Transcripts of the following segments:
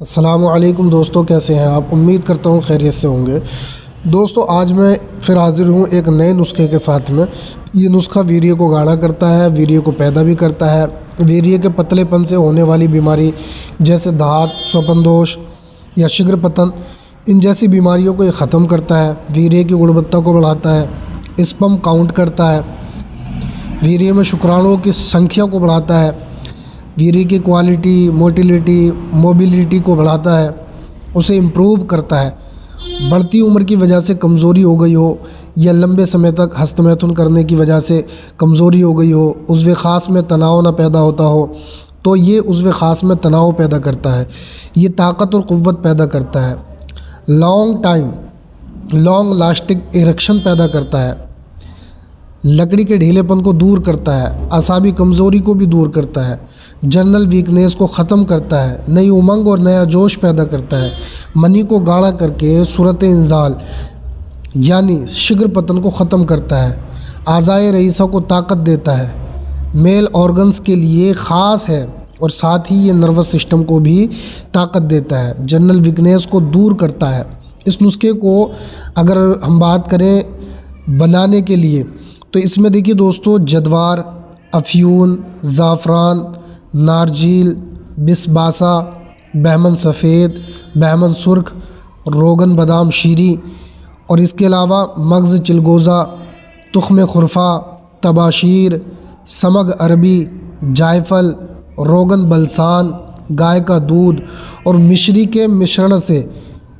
असलकुम दोस्तों, कैसे हैं आप? उम्मीद करता हूँ खैरियत से होंगे। दोस्तों, आज मैं फिर हाज़िर हूँ एक नए नुस्खे के साथ में। ये नुस्खा वीर्य को गाढ़ा करता है, वीर्य को पैदा भी करता है। वीर्य के पतलेपन से होने वाली बीमारी जैसे दाँत स्वपन दोष या शीघ्र पतन इन जैसी बीमारियों को ये ख़त्म करता है। वीर्य की गुणवत्ता को बढ़ाता है, स्पम काउंट करता है। वीर्य में शुक्राणुओं की संख्या को बढ़ाता है। वीरी की क्वालिटी मोटिलिटी मोबिलिटी को बढ़ाता है, उसे इम्प्रूव करता है। बढ़ती उम्र की वजह से कमज़ोरी हो गई हो या लंबे समय तक हस्तमैथुन करने की वजह से कमज़ोरी हो गई हो, उज़व ख़ास में तनाव ना पैदा होता हो तो ये उज़व ख़ास में तनाव पैदा करता है। ये ताकत और क़वत पैदा करता है। Long time long lasting erection पैदा करता है। लकड़ी के ढीलेपन को दूर करता है असाबी कमज़ोरी को भी दूर करता है, जनरल वीकनेस को ख़त्म करता है, नई उमंग और नया जोश पैदा करता है। मनी को गाढ़ा करके सूरत इंजाल, यानी शीघ्र पतन को ख़त्म करता है, आज़ाए रईसा को ताकत देता है। मेल ऑर्गन्स के लिए ख़ास है और साथ ही ये नर्वस सिस्टम को भी ताकत देता है, जनरल वीकनेस को दूर करता है। इस नुस्खे को अगर हम बात करें बनाने के लिए तो इसमें देखिए दोस्तों, जदवार, अफ्यून, ज़ाफ़रान, नारजील, बिसबासा, बहमन सफ़ेद, बहमन सुर्ख, रोगन बादाम शीरी और इसके अलावा मगज़ चिलगोज़ा, तुख्म खुरफा, तबाशीर, समग अरबी, जायफल, रोगन बलसान, गाय का दूध और मिश्री के मिश्रण से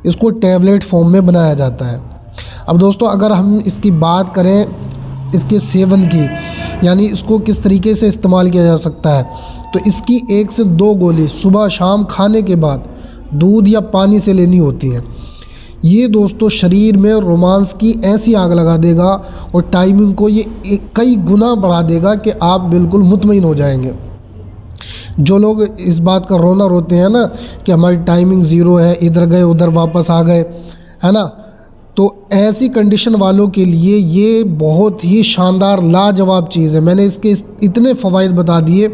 इसको टैबलेट फॉर्म में बनाया जाता है। अब दोस्तों, अगर हम इसकी बात करें इसके सेवन की, यानी इसको किस तरीके से इस्तेमाल किया जा सकता है? तो इसकी एक से दो गोली सुबह शाम खाने के बाद दूध या पानी से लेनी होती है। ये दोस्तों शरीर में रोमांस की ऐसी आग लगा देगा और टाइमिंग को ये कई गुना बढ़ा देगा कि आप बिल्कुल मुतमिन हो जाएँगे। जो लोग इस बात का रोना रोते हैं ना कि हमारी टाइमिंग ज़ीरो है, इधर गए, उधर वापस आ गए, है ना? तो ऐसी कंडीशन वालों के लिए ये बहुत ही शानदार, लाजवाब चीज़ है। मैंने इसके इतने फ़वाद बता दिए।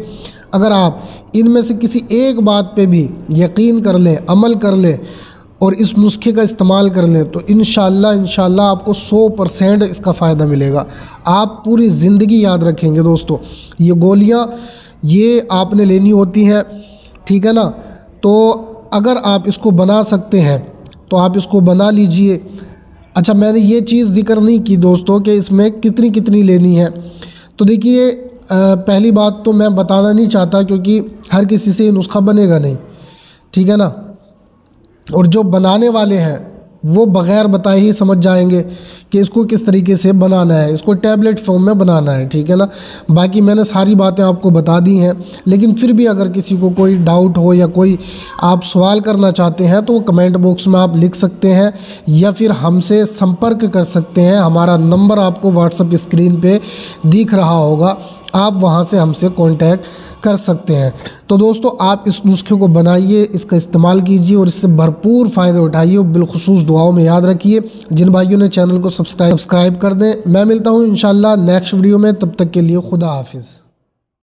अगर आप इनमें से किसी एक बात पे भी यकीन कर लें, अमल कर लें और इस नुस्खे का इस्तेमाल कर लें तो इन इन आपको 100 परसेंट इसका फ़ायदा मिलेगा। आप पूरी ज़िंदगी याद रखेंगे दोस्तों। ये गोलियाँ, ये आपने लेनी होती हैं, ठीक है ना? तो अगर आप इसको बना सकते हैं तो आप इसको बना लीजिए। अच्छा मैंने ये चीज़ ज़िक्र नहीं की दोस्तों कि इसमें कितनी कितनी लेनी है। तो देखिए पहली बात तो मैं बताना नहीं चाहता क्योंकि हर किसी से ये नुस्खा बनेगा नहीं। ठीक है ना? और जो बनाने वाले हैं वो बग़ैर बताए ही समझ जाएँगे कि इसको किस तरीके से बनाना है, इसको टैबलेट फॉर्म में बनाना है, ठीक है ना? बाकी मैंने सारी बातें आपको बता दी हैं, लेकिन फिर भी अगर किसी को कोई डाउट हो या कोई आप सवाल करना चाहते हैं तो कमेंट बॉक्स में आप लिख सकते हैं या फिर हमसे संपर्क कर सकते हैं। हमारा नंबर आपको व्हाट्सअप स्क्रीन पर दिख रहा होगा। आप वहाँ से हमसे कांटेक्ट कर सकते हैं। तो दोस्तों, आप इस नुस्खे को बनाइए, इसका इस्तेमाल कीजिए और इससे भरपूर फ़ायदे उठाइए और बिलखसूस दुआओं में याद रखिए। जिन भाइयों ने चैनल को सब्सक्राइब सब्सक्राइब कर दें। मैं मिलता हूँ इन नेक्स्ट वीडियो में। तब तक के लिए खुदा हाफिज़।